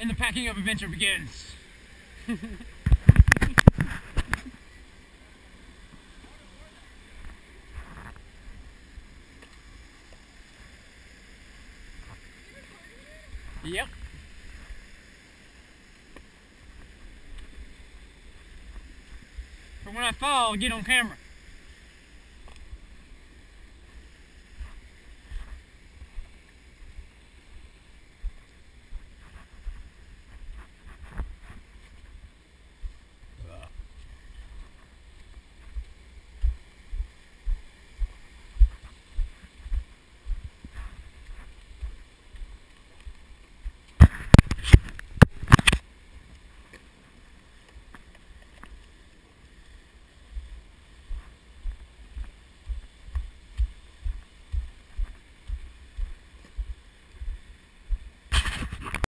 and the packing up adventure begins. yep. For when I fall, I'll get on camera.